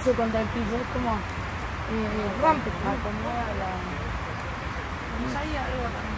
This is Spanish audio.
apoyarse contra el piso, es como eh, rompe. Acomoda la... No sabía algo también.